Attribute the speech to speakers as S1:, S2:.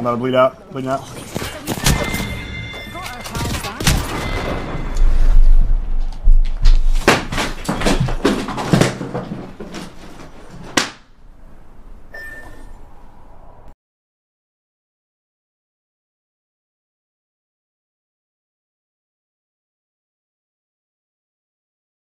S1: I'm about to bleed out. Bleeding out.